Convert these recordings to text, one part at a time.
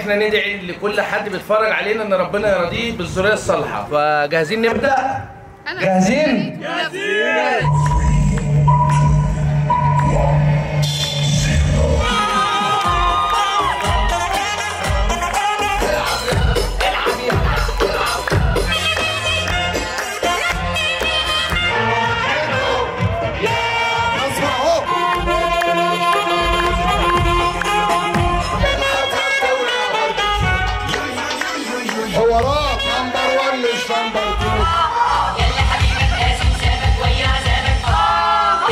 إحنا ندعي لكل حد بيتفرج علينا ان ربنا يرضيه بالذرية الصالحة. فجاهزين نبدأ؟ جاهزين؟ هو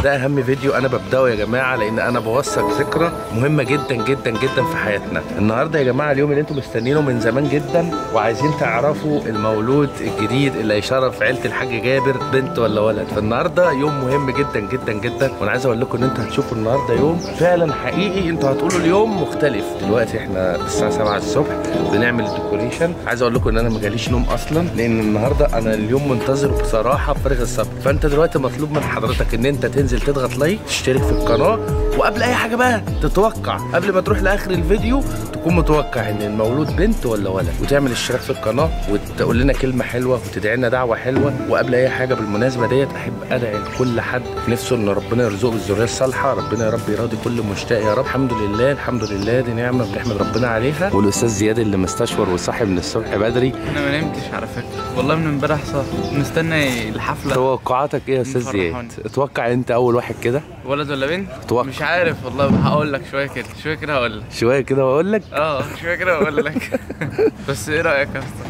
ده أهم فيديو أنا ببدأه يا جماعة لأن أنا بوثق ذكرى مهمة جدا جدا جدا في حياتنا. النهارده يا جماعة اليوم اللي أنتم مستنينه من زمان جدا وعايزين تعرفوا المولود الجديد اللي هيشرف عيلة الحاج جابر بنت ولا ولد. فالنهاردة يوم مهم جدا جدا جدا. وأنا عايز أقول لكم إن أنتوا هتشوفوا النهارده يوم فعلا حقيقي. أنتوا هتقولوا اليوم مختلف. دلوقتي إحنا الساعة 7 الصبح بنعمل ال decoration. عايز أقول لكم إن أنا ما جاليش نوم أصلا لأن النهارده أنا اليوم منتظر بصراحة بفارغ الصبر. فأنت دلوقتي مطلوب من حضرتك إن أنت تنزل تضغط like تشترك في القناة وقبل أي حاجة بقى تتوقع قبل ما تروح لآخر الفيديو تكون متوقع إن المولود بنت ولا ولد وتعمل اشتراك في القناة وتقول لنا كلمة حلوة وتدعي لنا دعوة حلوة وقبل أي حاجة بالمناسبة ديت أحب أدعي لكل حد نفسه إن ربنا يرزقه بالذرية الصالحة ربنا يا رب يراضي كل مشتاق يا رب. الحمد لله الحمد لله دي نعمة بنحمد ربنا عليها. والأستاذ زياد اللي مستشور وصاحي من الصبح بدري. أنا ما نمتش على فكرة. والله من امبارح صاحي مستني الحفلة. توقعاتك إيه يا أستاذ زياد. أتوقع أنت أول واحد كده؟ ولد ولا بنت؟ أتوقع. مش عارف والله هقول لك شوية كده شوية كده هقول لك. شوية كده واقول لك؟ آه شوية كده هقول لك. بس إيه رأيك يا اسطى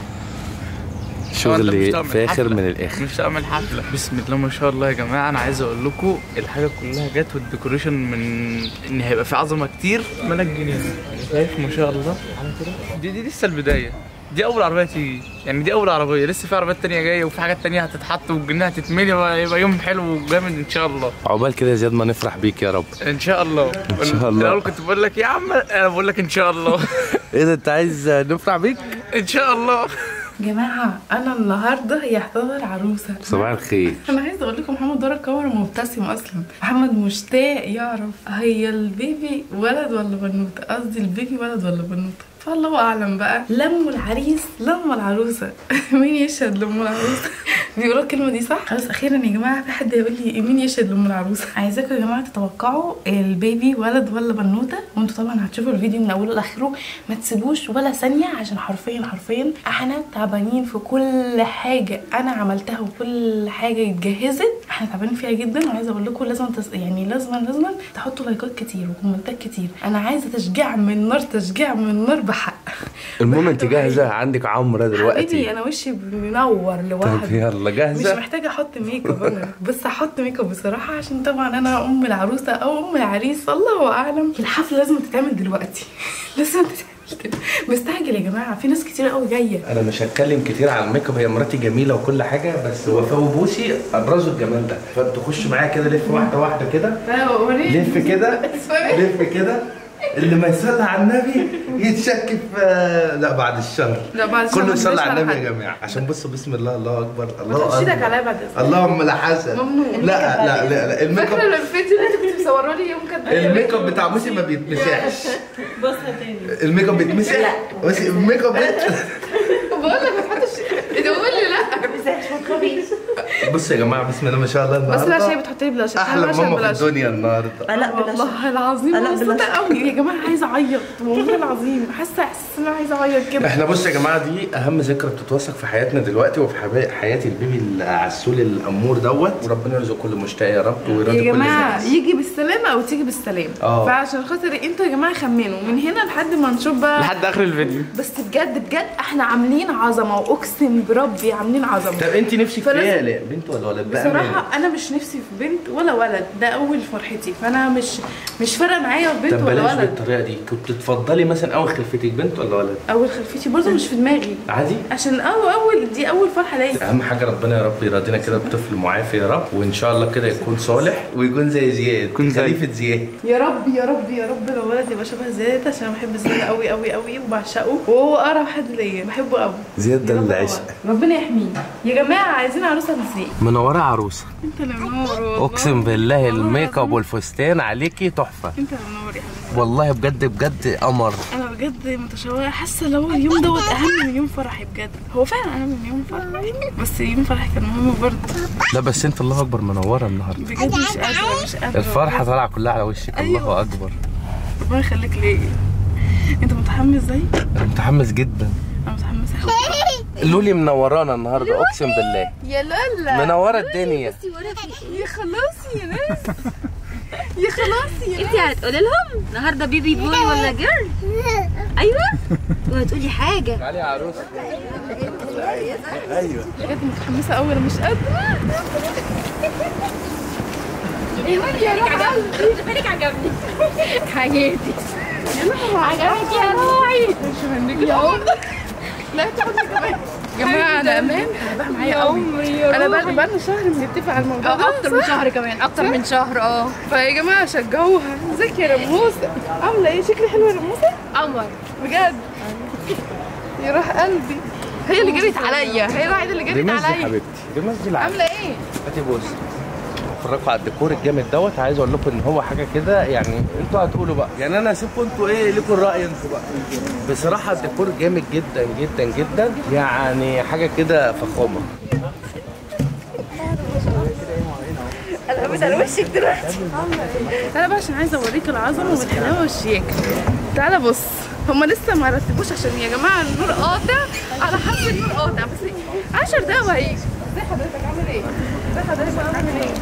هو أنت مش شغل فاخر حفلة؟ من الآخر. مش هعمل حفلة. بسم الله ما شاء الله يا جماعة. أنا عايز أقول لكم الحاجة كلها جت والديكوريشن من إن هيبقى في عظمة كتير. ملك جنيه شايف؟ ما شاء الله. دي دي لسه البداية. دي أول عربية تيجي. يعني دي أول عربية. لسه في عربيات تانية جاية وفي حاجات تانية هتتحط والجنيه هتتملي ويبقى يوم حلو وجامد إن شاء الله. عقبال كده يا زياد ما نفرح بيك يا رب. إن شاء الله. إن شاء الله. الأول كنت بقول لك يا عم أنا بقول لك إن شاء الله. إيه ده أنت عايز نفرح بيك؟ إن شاء الله. جماعة أنا النهاردة يعتبر عروسة. صباح الخير. أنا عايزة أقول لكم محمد ورا الكاميرا مبتسم أصلا. محمد مشتاق يعرف هي ال baby ولد ولا بنوتة؟ قصدي ال baby ولد ولا بنوتة؟ فالله أعلم بقى. لموا العريس لموا العروسة. مين يشهد لم العروسة؟ بيقولوا الكلمة دي صح؟ خلاص أخيرا يا جماعة في حد يقول لي مين يشهد لم العروسة؟ عايزاكم يا جماعة تتوقعوا ال baby ولد ولا بنوتة؟ وانتوا طبعا هتشوفوا الفيديو من أوله لآخره. ما تسيبوش ولا ثانية عشان حرفيا حرفيا إحنا تعبانين في كل حاجة. أنا عملتها وكل حاجة اتجهزت. إحنا تعبانين فيها جدا وعايزة أقول لكم لازم تس... يعني لازم لازم تحطوا likeات كتير و commentات كتير. أنا عايزة تشجيع من نار تشجيع من نار بحق. المهم انت جاهزة؟ عندك عمرة حبيبي دلوقتي؟ أنا وشي منور طب لوحده يلا مش جاهزه محتاجة أحط ميك اب أنا بس هحط ميك اب بصراحة عشان طبعا أنا أم العروسة أو أم العريس الله أعلم. الحفلة لازم تتعمل دلوقتي. لازم تتعمل. كده. مستعجل يا جماعة في ناس كتير قوي جاية. أنا مش هتكلم كتير عن الميك اب هي مراتي جميلة وكل حاجة بس وفاء وبوسي ابرزوا الجمال ده. فانت خش معايا كده لف واحدة واحدة كده. لف كده لف كده. اللي ما يصلي على النبي يتشك في لا بعد الشهر لا بعد الشهر كله ما يصلي على النبي يا. جماعة. عشان بصوا بسم الله الله أكبر. ما الله أكبر. عليا بعد اذنك اللهم لا حسن ممنوع. لا لا لا, لا. الميك فاكرة اب الفيديو اللي انت كنت مصوره لي يوم كانت الميك اب بتاع بوسي ما بيتمسحش. بصها تاني الميك اب بيتمسح. بوسي الميك اب بقول لك ما تحطش تقول لي لا. مساحش ما تخافيش. بصوا يا جماعة بسم الله ما شاء الله بس لا النهارده شيء بتحطي لي بلاش أحلى ماما في الدنيا النهارده. آه، لا بلاش والله العظيم أنا. مبسوطة قوي. يا جماعة عايزة أعيط. والله العظيم حاسة احساس إن أنا عايزة أعيط كده إحنا بص يا جماعة دي أهم ذكرى بتتوثق في حياتنا دلوقتي وفي حياة البيبي العسول الأمور دوت. وربنا يرزق كل مشتاق يا رب ويرضي يا كل جماعة الناس. يجي بالسلامة أو تيجي بالسلامه آه. فعشان خاطر أنتوا يا جماعة خمنوا. من هنا لحد ما نشوف بقى لحد آخر الفيديو. بس بجد بجد إحنا عاملين عظمة. واقسم بربي عاملين عظمة. طب انت نفسك في بنت ولا ولد؟ بقى بصراحة أنا مش نفسي في بنت ولا ولد. ده أول فرحتي. فأنا مش مش فارقة معايا بنت طب ولا بلاش ولد. بالطريقة دي. كنت تفضلي مثلا أول خلفتك بنت ولا ولد؟ أول خلفيتي برضه مش في دماغي. عادي؟ عشان اول اول دي أول فرحة ليا. أهم حاجة ربنا يا رب يرضينا كده بطفل معافي يا رب وإن شاء الله كده يكون صالح ويكون زي زياد يكون زي- خليفة زياد. يا رب يا رب يا رب لو ولد يبقى شبه زياد عشان أنا بحب زياد قوي قوي قوي وبعشقه وهو أقرب حد ليا. بحبه قوي زياد ده العشق. ربنا يحميه. يا جماعة عايزين عروسة إزاي منوره عروسة. انت اللي منور والله. اقسم بالله الميك اب والفستان عليكي تحفة. انت اللي منور يا حبيبي. والله بجد بجد قمر. أنا بجد متشوقة. حاسة لو اليوم دوت اهم من يوم فرحي بجد. هو فعلا اهم من يوم فرحي؟ بس يوم فرحي كان مهم برضه. لا بس انت الله اكبر منورة النهارده. بجد مش قادرة مش قادرة الفرحة طالعة كلها على وشك. الله أيوة. أكبر. ربنا يخليك ليا انت متحمس زي؟ أنا متحمس جدا. أنا متحمسه قوي لولي منورانا النهارده أقسم بالله. يا لالا منورة الدنيا. يا خلاص يا ناس. يا خلاص يا انت هتقولي لهم النهارده بيبي بوي ولا جيرل أيوه. وهتقولي حاجة. تعالي يا عروسه بجد متحمسة قوي أنا مش قادره بالك عجبني؟ حياتي عجبك يا روعي يا عمر لا تاخدني كمان يا جماعة أنا أمان. بقى معايا قوي أنا بقى بقى شهر بنتفق على الموضوع. ده أكتر من شهر كمان. أكتر من شهر آه. فيا جماعة شجعوها. ازيك يا رموسه عاملة إيه؟ شكلي حلوة يا رموسه قمر. بجد؟ يروح قلبي. هي اللي جريت عليا. هي الوحيدة اللي جريت رماز دي عليا. حبيبتي. دي العسل عاملة إيه؟ هاتي بص اتفرجوا على الديكور الجامد دوت. عايز أقول لكم إن هو حاجة كده يعني أنتوا هتقولوا بقى. يعني أنا هسيبكم أنتوا إيه لكم الراي أنتوا بقى. بصراحة الديكور جامد جدا جدا جدا. يعني حاجة كده فخامة. أنا بدأ وشك دلوقتي. تعالى بقى عشان عايزة أوريك العظمة والحلاوة والشياكة. تعالى بص هما لسه ما رتبوش عشان يا جماعة النور قاطع. على حسب النور قاطع بس 10 دقايق وهيجي. ازي حضرتك؟ عامل إيه؟ ازي حضرتك؟ عامل إيه؟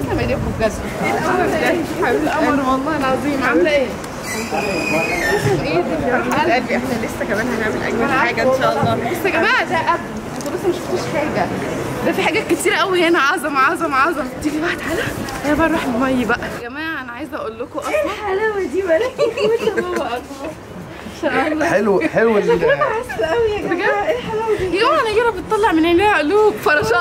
لسه ايديكم بجد. إيه القمر ده؟ حبيب القمر والله العظيم. عاملة إيه؟ تسلم إيدك يا حبيب قلبي إحنا لسه كمان هنعمل اجمل حاجة إن شاء الله. بس يا جماعة ده قبل أنتوا لسه ما شفتوش حاجة. ده في حاجات كتير قوي هنا. عظمه عظمه عظمه تيجي بقى تعالى. يا بقى نروح المي بقى. يا جماعة أنا عايزة أقول لكم أصلا الحلاوة دي؟ بلاكي. بابا حلو حلو ال- بجد؟ إيه الحلاوه دي يا جماعة نيره بتطلع من عينيها قلوب فراشات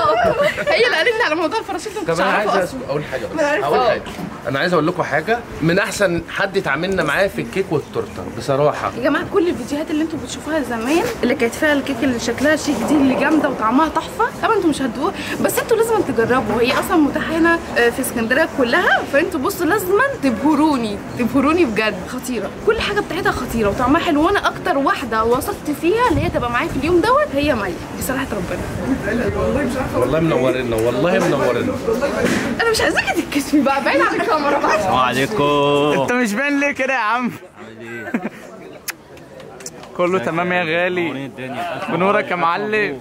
هي اللي قالت لي على موضوع الفراشات اللي طب أنا عايز أقول حاجة بس. أقول حاجة. أنا عايز أقول لكم حاجة. من أحسن حد اتعاملنا معاه في الكيك والتورتة بصراحة. يا جماعة كل الفيديوهات اللي أنتوا بتشوفوها زمان اللي كانت فيها الكيك اللي شكلها شيك دي اللي جامدة وطعمها تحفة طبعا أنتوا مش هتدوها بس أنتوا لازم تجربوا. هي أصلا متاحة هنا آه، في اسكندرية كلها. فانتوا بصوا لازم تبهروني. تبهروني بجد. خطيرة. كل حاجة بتاعتها خطيرة وطعمها حلو وأنا أكتر واحدة وثقت فيها اللي هي تبقى معايا في اليوم دوت هي مي بصراحه ربنا. والله منورنا والله منورنا. أنا مش عايزاكي تتكسفي بقى بعيد عن الكاميرا بقى. السلام عليكم أنت مش باين ليه كده يا عم. كله تمام يا غالي. بنورك يا معلم.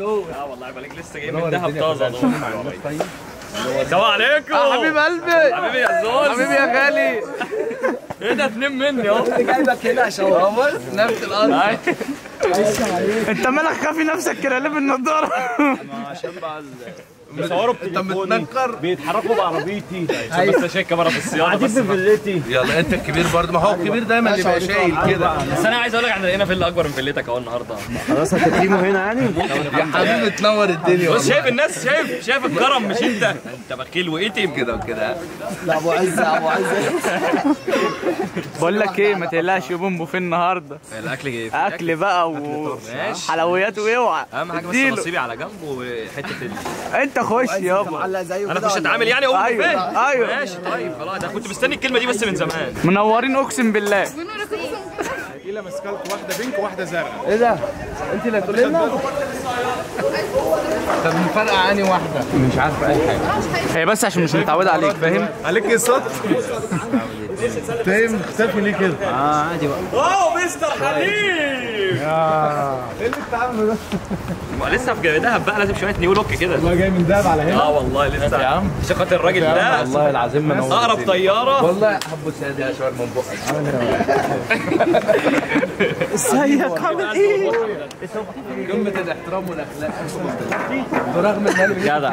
آه والله بالك لسه جاي من دهب طازة. السلام عليكم. آه، حبيب قلبي. حبيبي يا زوز حبيبي يا غالي. إيه ده اتنين مني اهو. نفس الأرض. انت مالك خافي نفسك كده ليه بالنضاره عشان بقى بيصوروا انت متنكر؟ بيتحركوا بعربيتي. عشان بس شايل كاميرا في الصيانة بس في فيلتي. يلا انت الكبير برضه. ما هو الكبير دايما اللي بيبقى شايل كده. بس أنا عايز أقول لك إحنا لقينا فيلا أكبر من فيلتك أهو النهارده. خلاص هتقيمه هنا يعني. يا حبيبي تنور الدنيا بص شايف الناس شايف شايف الكرم مش انت؟ أنت بخيل واتم كده وكده. لا أبو عز أبو عز بقول لك إيه ما تقلقش يوم بوفيه النهارده. الأكل جاي أكل بقى. وحلويات واوعى أهم حاجة بس. نصيبي على جنب وحتة ال... خش يابا. معلق زيه أنا مش ولا هتعامل يعني أقول أيوة، فين أيوة. ماشي. طيب خلاص. أنا كنت مستني الكلمة دي بس من زمان. منورين أقسم بالله. إيه ده؟ أنت اللي هتقولي لنا؟ طب مفرقه عني واحدة؟ مش عارفه أي حاجة. هي بس عشان مش متعود عليك فاهم؟ عليك صوت فاهم مختفي ليه كده؟ اوه مستر حبيب ما لسه في دهب بقى لازم شوية نيو لوك كده. والله جاي من دهب على هنا. آه والله لسه. يا عم. خاطر الراجل ده. والله العظيم منور أقرب طيارة. والله سيادي يا شوار من بقك ازيك عامل إيه؟ قمه الاحترام والأخلاق. برغم إن أنا جدع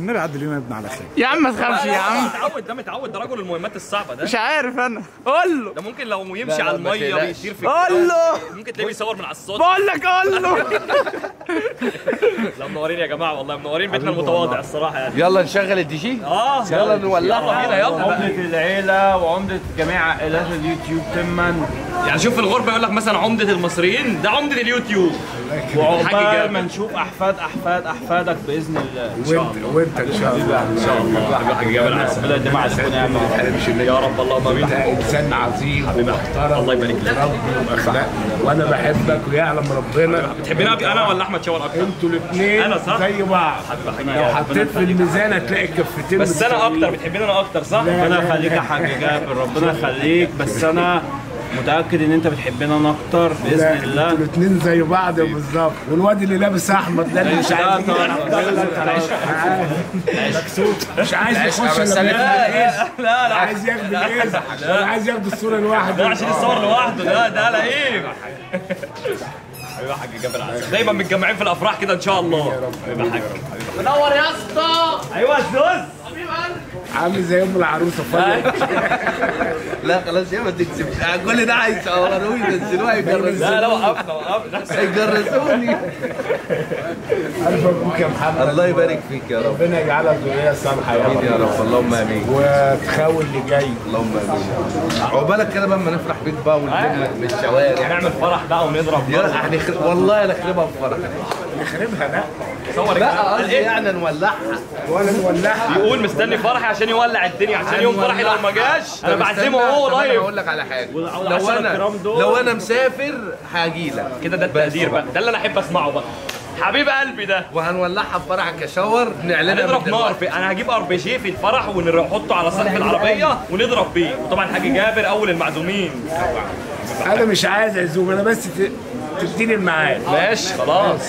النبي عدى اليوم يا ابن على خير. يا عم ما تخافش يا عم. متعود ده متعود. ده رجل المهمات الصعبة ده. مش عارف أنا. قول له. ده ممكن لو يمشي على المية. بيطير في قول له. ممكن تلاقيه بيصور من على الصوت. بقول لك قول له. لا منورين يا جماعة والله منورين. بيتنا المتواضع الصراحة يعني. يلا نشغل الدي جي. آه يلا نولعها. بينا يلا. عمدة العيلة وعمدة جميع عائلات اليوتيوب تما. يعني شوف الغربة يقول لك مثلا عمدة المصريين ده عمدة اليوتيوب. وعقبال ما نشوف احفاد احفاد أحفادك بإذن الله. إن شاء وانت الله. وإنت إن شاء الله. إن شاء الله. حبيبي حاج جابر عسل بلد دي مع السلامه يا رب اللهم امين انت إنسان عظيم. ومحترم الله. يبارك لك. وأنا بحبك ويعلم ربنا. بتحبني أبي أنا ولا أحمد شاور أكتر؟ أنتوا الاثنين أنا صح؟ زي بعض. لو حطيت في الميزان هتلاقي الكفتين بس أنا. أكتر بتحبني أنا أكتر صح؟ ربنا يخليك يا حاج جابر ربنا يخليك. بس أنا متاكد ان انت بتحبني أنا أكتر لا، باذن أنتوا الله الاثنين زي بعض بالظبط والواد اللي لابس احمر ده اللي مش لا عايز مش عايز يخش لا لا لا عايز ياخد الاذن ولا عايز ياخد الصورة لوحده ده عشان يتصور لوحده ده ده لئيم حبيبي حاج جابر عسل دايما متجمعين في الافراح كده ان شاء الله حبيبي حاج منور يا اسطى أيوه يا زوز عامل زي أم العروسة فاضيه لا خلاص يا ما تكسبش كل ده هيصوروه ينزلوه هيجرسوني لا لا وقفنا وقفنا. هيجرسوني الف مبروك يا محمد. الله يبارك فيك يا رب. ربنا يجعلك ذرية صالحة يا آمين يا رب. رب. اللهم آمين. وتخاول اللي جاي. اللهم آمين. عقبالك كده بقى اما نفرح بيك بقى ونلم بالشوارع. نعمل فرح بقى ونضرب والله هنخربها بفرح. نخربها لا. صور لا قصدي يعني نولعها. ولا نولعها. يقول مستني فرحي عشان يولع الدنيا عشان يوم فرحي لو ما جاش أنا بعزمه هو live هقول لك على حاجة. لو أنا لو أنا مسافر هاجي لك. كده ده التقدير بقى. ده اللي أنا أحب أسمعه بقى. حبيب قلبي ده. وهنولعها في فرحك يا شاور نعلنها هنضرب من نار. في أنا هجيب RPG في الفرح ونحطه على سقف العربية ونضرب بيه. وطبعا الحاج جابر أول المعزومين أنا مش عايز اعزوم أنا بس تديني الميعاد. ماشي خلاص.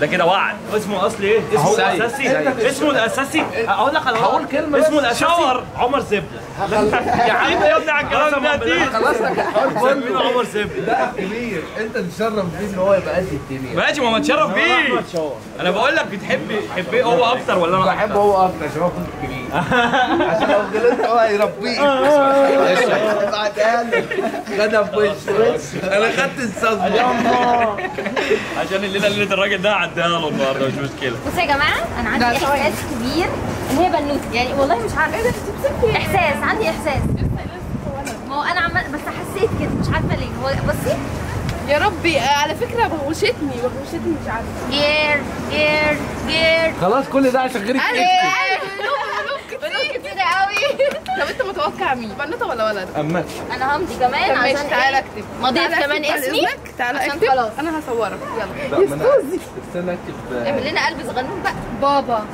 ده كده وعد. اسمه اصلي إيه؟ اسمه. الأساسي. اسمه الأساسي. أقول لك على هقول كلمة اسمه. الأساسي عمر زبدة. يا حبيبي يا ابني على الكلام ده. دي خلاص لك الحوار كله عمر زبده ده كبير. انت تشرف بيه ان هو يبقى قد الدنيا. ماشي ما هو متشرف بيه. أنا بقول لك بتحب تحب إيه هو أكتر ولا أنا بحب؟ هو أكتر عشان هو كبير. عشان لو غلطت هو هيربيك. بعدها خدها في وشه. أنا خدت الصدمة. عشان الليلة ليله الراجل ده هعديها له النهارده مش مشكلة. بصوا يا جماعة أنا عندي إحساس كبير إن هي بنوتة. يعني والله مش عارفة. إحساس عندي إحساس. ما هو أنا عمال بس حسيت كده مش عارفة ليه. هو بصي. يا ربي آه، على فكرة بغوشتني بغوشتني مش عارفة. جير جير جير. خلاص كل ده عشان غيرك. كتير قوي. طب أنت متوقع مين؟ بنوتة ولا ولد؟ أما. أنا همضي كمان طب ماشي عشان تعالى إيه؟ أكتب. مضيت كمان اسمي. تعالى عشان أكتب. خلاص. أنا هصورك. يلا. استنى اكتب اعمل لنا قلب صغنون بقى. بابا.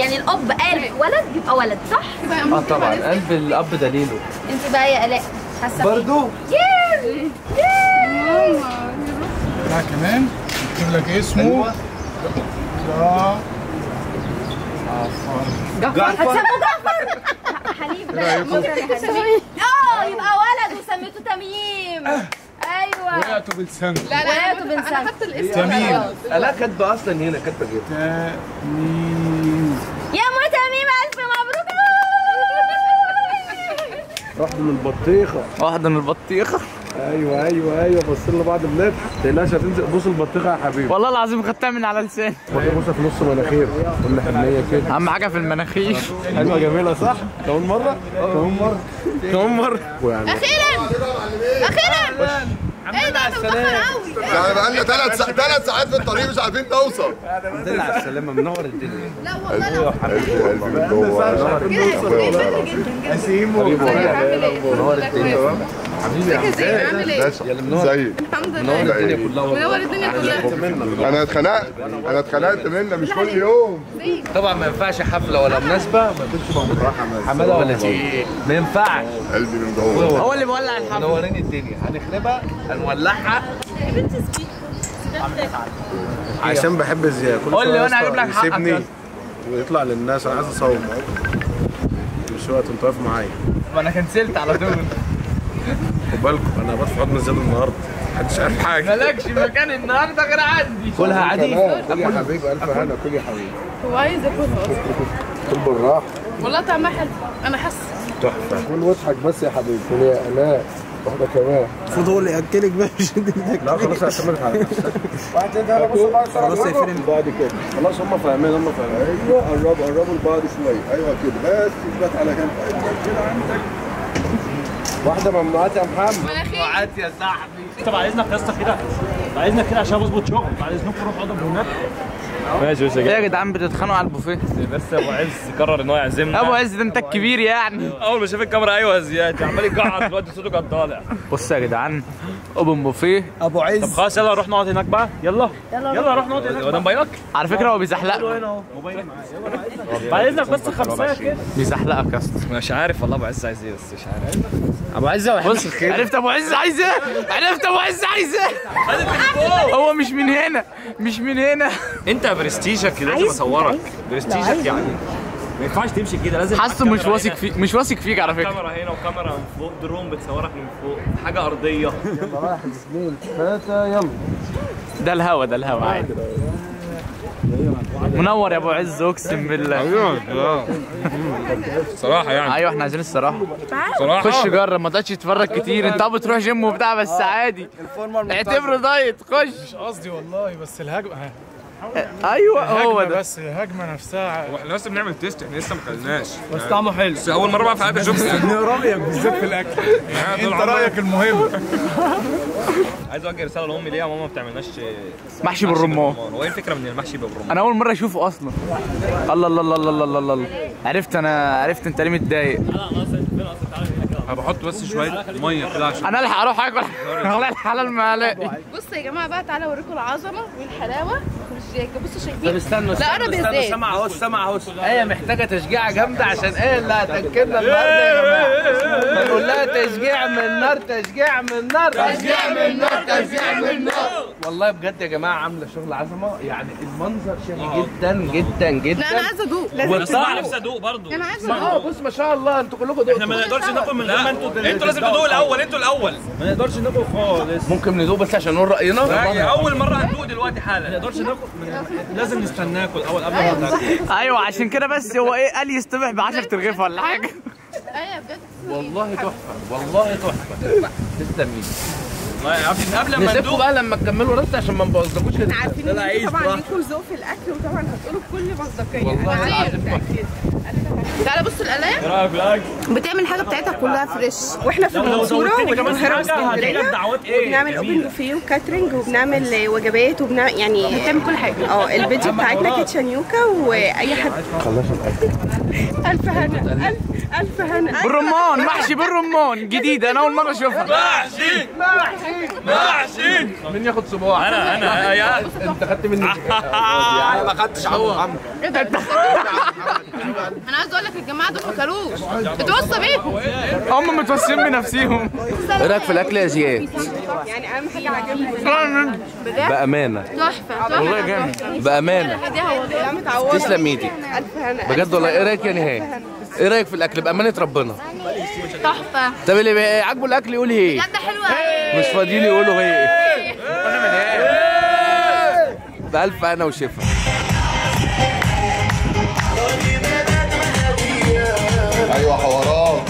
يعني الأب قال ولد يبقى ولد صح؟ آه طبعا. قلب الأب دليله. أنت بقى يا ألاء حاسة برضو؟ جير لا كمان. اكتب لك اسمه. هتسموه جعفر؟ حليم بقى. ممكن يا حبيبي آه يبقى ولد وسميته تميم. وقعته بلسانه لا لا وقعته أنا بنسان. أنا خدت الاسم تميم. أنا كاتبه أصلا هنا كاتبه كده تميم يا ام تميم ألف مبروك. واحدة من البطيخة. واحدة من البطيخة. أيوه أيوه أيوه بص لنا بعض بنضحك ما تقلقش هتنزل. بص البطيخة يا حبيبي. والله العظيم خدتها من على لساني. بص في نص مناخير. كل حنية كده. أهم حاجة في المناخير. حلوة جميلة صح؟ كمان مرة؟ كمان مرة؟ كمان مرة؟ ويعني أخيرا. أخيرا. إيه ده قوي يعني بقالنا ثلاث. ثلاث ساعات في الطريق مش عارفين نوصل الحمد لله على السلامه منور الدنيا لا والله عامل إيه منور الدنيا حبيبي يا عامل إيه؟ ازيك الحمد منور لله. الدنيا كلها والله. منور الدنيا كلها. أنا اتخنقت؟ أنا اتخنقت منها مش كل يوم. طبعا ما ينفعش حفلة ولا مناسبة. ما يكونش موجود حمادة ولا تقيل ما ينفعش. قلبي من جوه. هو اللي مولع الحفلة. منورين الدنيا. هنخربها هنولعها. عشان بحب الزياده كل قول لي يا هجيب لك حقك. ويطلع للناس أنا عايز أصور. مش وقت أنت واقف معايا. ما أنا كنسلت على طول. خد بالكم أنا بس في حضن زياد النهارده. محدش عارف حاجة. مالكش مكان النهاردة غير عندي. كلها عادي كل يا حبيبي ألف هنا كل يا حبيبي هو عايز ياكلها أصلا كل بالراحة. والله طعمها حلو. أنا حاسة. تحفة. كل واضحك بس يا حبيبي كل يا الاء واحدة كمان. المفروض هو اللي ياكلك بقى مش انت لا خلاص اعتمدت على نفسك. واحد أنا بص بقى خلاص يفرم بعد كده. خلاص هم فاهمين هم فاهمين. أيوه قربوا قربوا لبعض شوية. أيوه كده. بس اثبت على جنب. اثبت كده عندك. واحدة ممنوعات يا محمد. يا صاحبي. طب عايزنا يا اسطى كده. عايزنا كده عشان بظبط شغل. بعد إذنكم روح اقعدوا هناك. ماشي بس إيه يا جدعان بتتخانقوا على البوفيه. بس أبو عز قرر إن هو يعزمنا. أبو عز ده أنت الكبير يعني. أول ما شاف الكاميرا أيوه يا زياد عمال يقعد دلوقتي صوته كان طالع. بص يا جدعان أوبن بوفيه. أبو طب عز خلاص يلا نروح نقعد هناك بقى. يلا. يلا نروح نقعد هناك وده موبايلك؟ على فكرة هو بيزحلقك. هنا اهو موبايلك معايا بعد إذنك بس خمسة كده. بيزحلقك يا اسطى. مش عارف والله أبو عز عايز إيه بس مش عارف. أبو عز بص عرفت أبو عز عايز إيه؟ عرفت أبو عز عايز إيه؟ هو مش من هنا مش من هنا. أنت برستيجك لازم أصورك. برستيجك يعني. ما ينفعش تمشي كده لازم حاسه مش واثق فيك مش واثق فيك على فكرة. كاميرا هنا وكاميرا من فوق درون بتصورك من فوق. حاجة أرضية. واحد اثنين ثلاثة يلا. ده الهوا ده الهوا عادي. منور يا أبو عز أقسم بالله. صراحة يعني. أيوه إحنا عايزين الصراحة. صراحة. خش جرب ما تقعدش تتفرج كتير. أنت بتروح جيم وبتاع بس عادي. اعتبره دايت خش. قصدي والله بس الهجمه أيوه هو ده. بس الهجمه نفسها. إحنا لسه بنعمل تيست إحنا لسه ما اكلناش بس طعمه حلو. بس أول مرة بقى في حياتي أشوف رأيك بالذات في الأكل. أنت رأيك المهم. عايز أوجه رسالة لأمي ليه يا ماما ما بتعملناش محشي بالرمان. هو إيه الفكرة من المحشي بالرمان. أنا أول مرة أشوفه أصلا. الله الله الله الله الله الله الله. عرفت أنا عرفت أنت ليه متضايق. أنا بحط بس شوية مية كده عشان أنا ألحق أروح أكل. والله الحلال ما الاقي بصوا يا جماعة بقى تعالوا أوريكم العظمة والحلاوة. بصوا شايفين. طب استنوا لا أنا بالذات سمع اهو سمع اهو إيه محتاجة تشجيعه جامدة عشان إيه؟ اللي هتاكلنا النهارده يا جماعة. بنقول لها تشجيع من نار تشجيع من نار تشجيع من نار تشجيع من نار والله بجد يا جماعة عاملة شغل عظمة. يعني المنظر شهي جدا جدا جدا. لا أنا عايزة أدوق. لازم والطعم نفسي أدوق برضه أنا عايزة آه أدوق. بص ما شاء الله أنتوا كلكم دقتوا. إحنا ما نقدرش ناكل من غير ما أنتوا أنتوا لازم تدوقوا الأول أنتوا الأول. ما نقدرش ناكل خالص. ممكن ندوق بس عشان نقول رأينا؟ أول مرة هندوق دلوقتي حالا. ما نقدرش ناكل لازم نستناكل الأول قبل ما ناكل أيوه عشان كده بس هو إيه قال يستبح ب 10 ترغيف ولا حاجة. أيوه بجد. والله تحفة والله تحفة. تسلم. قبل ما ندوق. بقى لما تكملوا رصه عشان ما نبوظلكوش كده. عارفين إن أنتوا طبعا ليكم ذوق في الأكل وطبعا هتقولوا بكل مصداقية. والله العظيم. تعالى بصوا القلاية رأيك بالاكل بتعمل حاجة بتاعتها كلها فريش وإحنا في المنصوره والقاهره واسكندريه دعوات إيه بنعمل اوبن بوفيه وكاترينج وبنعمل وجبات وبنعمل يعني بنعمل كل حاجة. آه البيج بتاعتنا كيتشن يوكا وأي حد. ألف هنا ألف ألف هنا. بالرمان محشي بالرمان. جديده أنا أول مرة أشوفها. محشي محشي. محشي مين ياخد صباع أنا أنا يا. أنت خدت مني. ما خدتش عم. محمد أنا عايزه أقول لك الجماعة دول ما كلوش. اتوصى بيكم هم متوسمين بنفسهم إيه رأيك في الأكل يا زياد؟ يعني اهم حاجة عجبني بأمانة. تحفة والله جامد. بأمانة. تسلم إيدك هنا بجد والله. إيه رأيك يا نهاية؟ إيه رأيك في الأكل؟ بأمانة ربنا. تحفة. طب اللي بي- عاجبه الأكل يقول هي. بجد حلوة. مش فاضيين يقولوا هي. بألف أنا وشفا أيوه حوارات.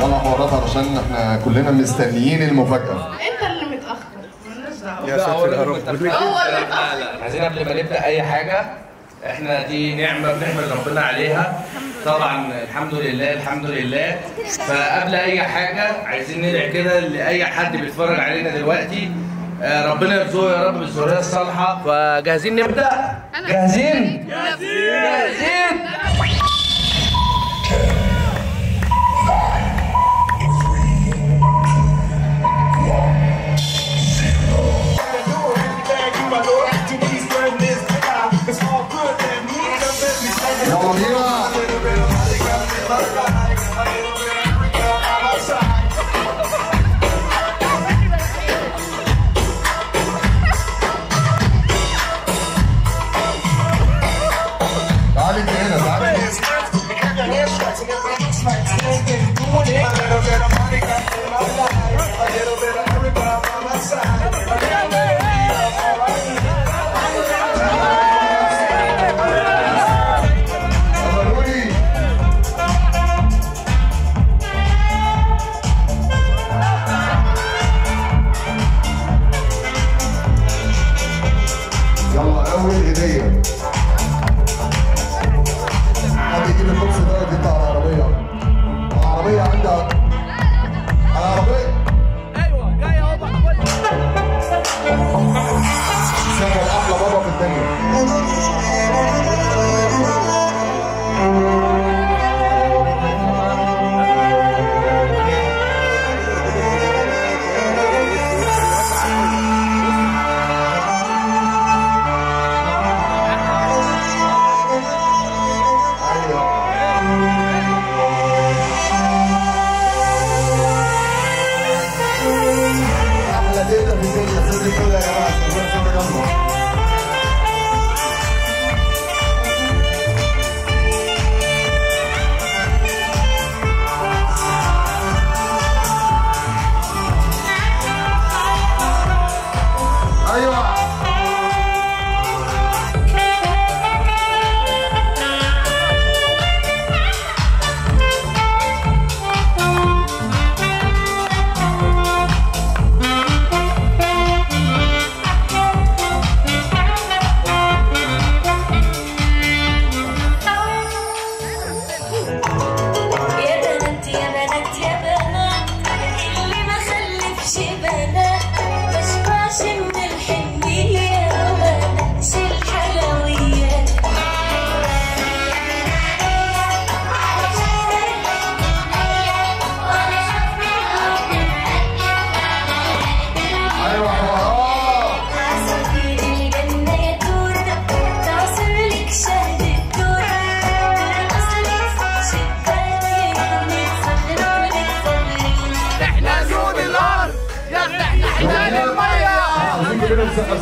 يلا حوارات علشان إحنا كلنا مستنيين متاخر يا ساتر يا رب. عايزين قبل ما نبدأ أي حاجة إحنا دي نعمة بنحمد ربنا عليها. طبعا الحمد لله الحمد لله. فقبل أي حاجة عايزين ندعي كده لأي حد بيتفرج علينا دلوقتي. آه، ربنا يرزقه يا رب بالذرية الصالحة. فجاهزين نبدأ؟ جاهزين؟ جاهزين. يلا.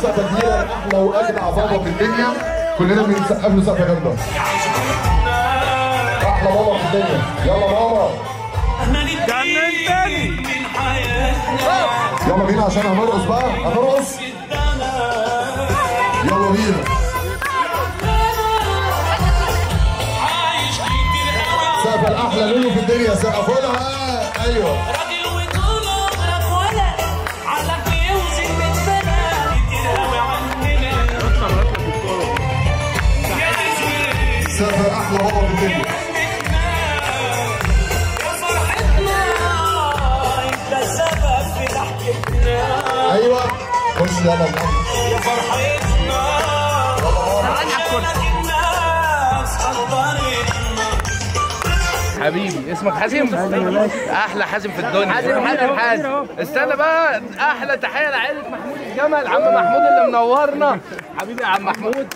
سقفه كبيره أحلى واجدع بابا في الدنيا. كلنا بنسقف له سقفه جامده أحلى بابا في الدنيا. يلا بابا جننتني يلا بينا عشان هنرقص بقى. هنرقص. يلا بينا. سقف الأحلى لولو في الدنيا. سقفوا لها أيوه. يلا حبيبي اسمك حازم؟ أحلى حازم في الدنيا. حازم حازم. حازم استنى بقى أحلى تحية لعائله محمود الجمل عم محمود اللي منورنا. حبيبي يا عم محمود.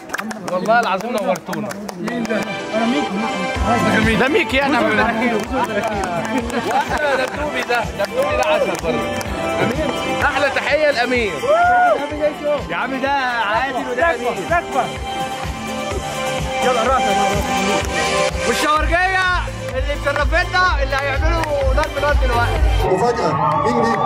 والله العظيم نورتونا. مين ده؟ أنا ميكي ده ميكي أنا واحلى دبدوبي ده دبدوبي ده عسل برضه. امين أحلى تحية لأمير. يا عم ده عادل وده امين يلا راسك والشورجيه اللي شرفتنا اللي هيعملوا نار بنار دلوقتي مفاجأة. مين دي؟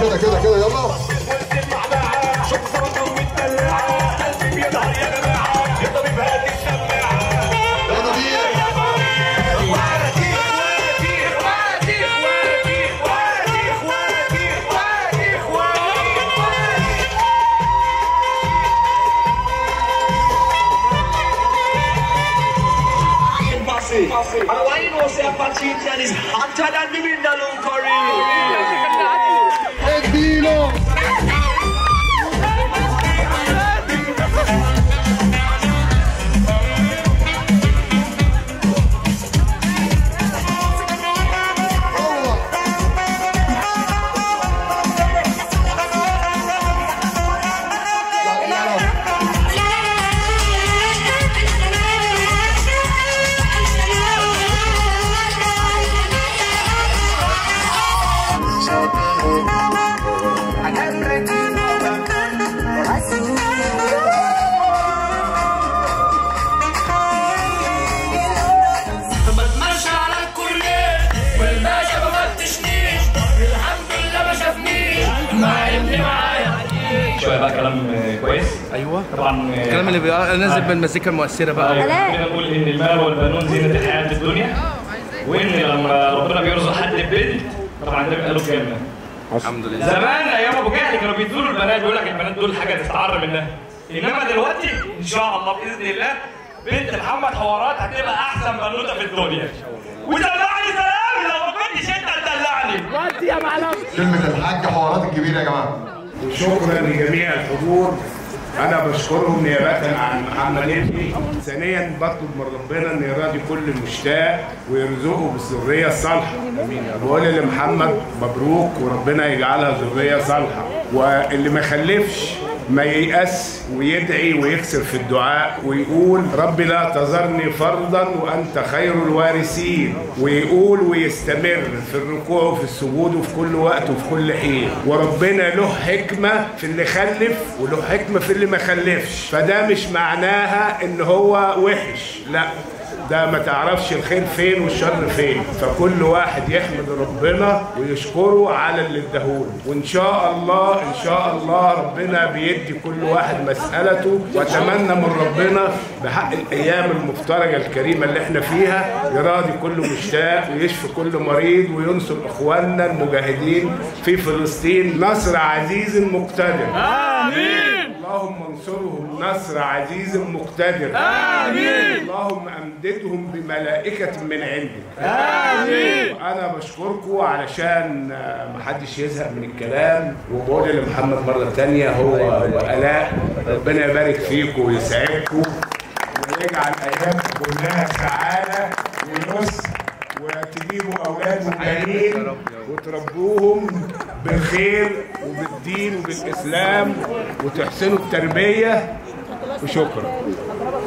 كده كده كده يلا يلا بينا And why you بقى كلام كويس. أيوه. طبعا الكلام اللي بينزل بالمزيكا المؤثرة بقى. خلينا نقول إن المال والبنون زينة الحياة الدنيا. وإن لما ربنا بيرزق حد ببنت طبعا ده بيبقى له كلمة. الحمد لله. زمان أيام أبو جهل كانوا بيدوا له البنات بيقول لك البنات دول حاجة تستعر منها. إنما دلوقتي إن شاء الله بإذن الله بنت محمد حوارات هتبقى أحسن بنوتة في الدنيا. ودلعني سلام لو ما كنتش أنت تدلعني. ودي يا معلم. كلمة الحاج حوارات الكبيرة يا جماعة. شكرا لجميع الحضور. أنا بشكرهم نيابة عن محمد ابني ثانيا بطلب من ربنا إن يراضي كل مشتاق ويرزقه بالذريه الصالحه آمين بقول لمحمد مبروك وربنا يجعلها ذرية صالحة. واللي ما خلفش ما ييأس ويدعي ويكسر في الدعاء ويقول رب لا تذرني فردا وأنت خير الوارثين. ويقول ويستمر في الركوع وفي السجود وفي كل وقت وفي كل حين. وربنا له حكمة في اللي خلف وله حكمة في اللي ما خلفش. فده مش معناها إن هو وحش. لا ده ما تعرفش الخير فين والشر فين. فكل واحد يحمد ربنا ويشكره على اللي اداهوله. وإن شاء الله إن شاء الله ربنا بيدي كل واحد مسألته. وأتمنى من ربنا بحق الأيام المفترجة الكريمة اللي إحنا فيها يراضي كل مشتاق ويشفي كل مريض وينصر إخواننا المجاهدين في فلسطين. نصر عزيز مقتدر. آمين. اللهم انصرهم نصر عزيز مقتدر. آمين. اللهم أمددهم بملائكة من عندك. آمين. وأنا بشكركم علشان آه، محدش يزهق من الكلام. وبقول لمحمد مرة تانية هو وألاء. ربنا يبارك فيكم ويسعدكم. ويجعل ايامكم كلها سعادة ويسر وتجيبوا أولاد مجانين وتربوهم بالخير وبالدين وبالإسلام وتحسنوا التربية. وشكرا.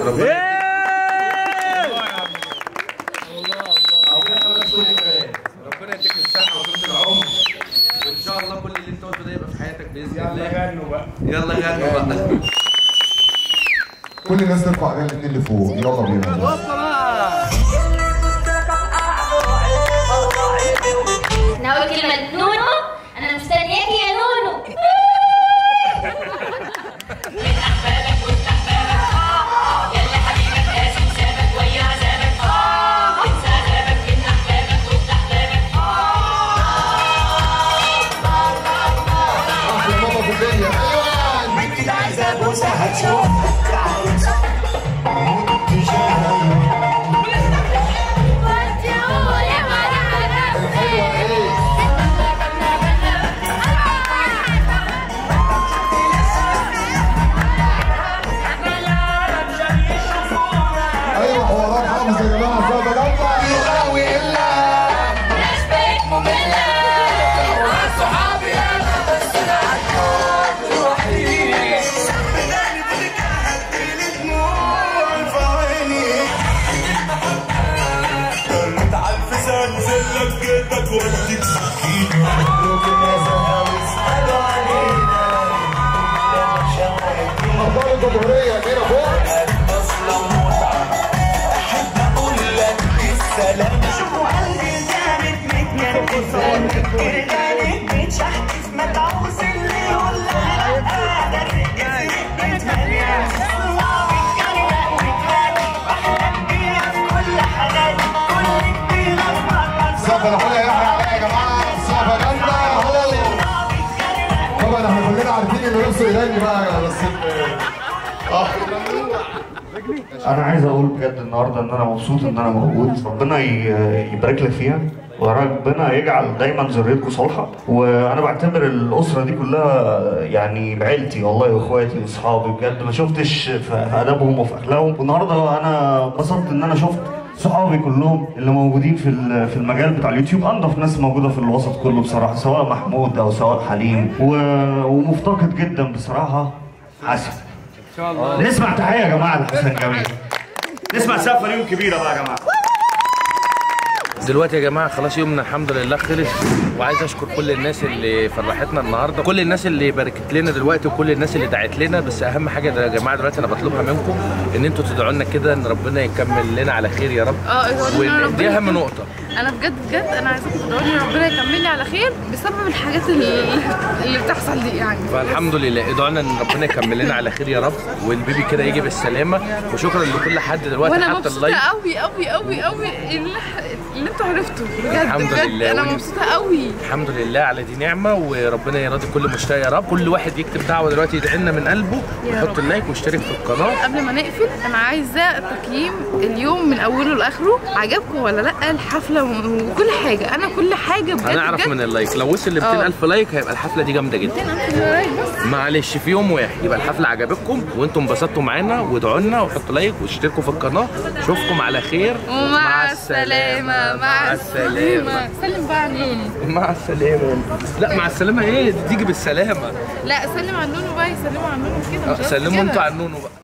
ربنا ربنا يديك الصحة وطول العمر. وإن شاء الله كل اللي أنت قلته ده يبقى في حياتك بإذن الله. يلا غنوا بقى. يلا غنوا بقى. كل الناس ترفع ايديها الاثنين لفوق. يلا بينا. آه. أنا عايز أقول بجد النهارده إن أنا مبسوط إن أنا موجود. ربنا يبارك لك فيها. وربنا يجعل دايما ذريتكم صالحة. وأنا بعتبر الأسرة دي كلها يعني عيلتي والله وإخواتي وأصحابي. بجد ما شفتش في أدبهم وفي أخلاقهم. والنهارده أنا انبسطت إن أنا شفت صحابي كلهم اللي موجودين في في المجال بتاع اليوتيوب أنضف ناس موجودة في الوسط كله بصراحة سواء محمود أو سواء حليم. و... ومفتقد جدا بصراحة حسن. إن شاء الله. نسمع تحيه يا جماعة لحسن جميل. نسمع سقفه ليهم كبيرة بقى يا جماعة. دلوقتي يا جماعة خلاص يومنا الحمد لله خلص وعايز أشكر كل الناس اللي فرحتنا النهارده كل الناس اللي باركت لنا دلوقتي وكل الناس اللي دعت لنا. بس أهم حاجة يا جماعة دلوقتي أنا بطلبها منكم إن أنتوا تدعوا لنا كده إن ربنا يكمل لنا على خير يا رب. آه ربنا اهم نقطة. أنا بجد بجد أنا عايزاكم تدعوا لي ربنا يكملني على خير بسبب الحاجات اللي, اللي بتحصل دي يعني. فالحمد لله ادعوا لنا إن ربنا يكمل لنا على خير يا رب والبيبي كده يجي بالسلامة. وشكرا لكل حد دلوقتي وأنا حتى مبسوطة ال like قوي قوي قوي قوي اللي, أنتوا عرفتوا. بجد الحمد بجد لله. أنا مبسوطة قوي. الحمد لله على دي نعمة وربنا يرضي كل مشتاق يا رب. كل واحد يكتب دعوة دلوقتي يدعي لنا من قلبه ويحط. ال like ويشترك في القناة. قبل ما نقفل أنا عايزة تقييم اليوم من أوله لآخره. عجبكم ولا لأ؟ الحفلة وكل حاجة. أنا كل حاجة بجد هنعرف من ال like. لو وصل ل 200000 like هيبقى الحفلة دي جامدة جدا. 200,000 like بس. معلش في يوم واحد. يبقى الحفلة عجبتكم وأنتم انبسطتوا معانا وادعوا لنا وحطوا like واشتركوا في القناة. اشوفكم على خير. ومع السلامة. مع السلامة. سلم بقى على نونو مع السلامة. لا مع السلامة إيه؟ تيجي بالسلامة. لا سلم على النونو بقى يسلموا على النونو كده مش قصدي سلموا. أنتوا على النونو بقى.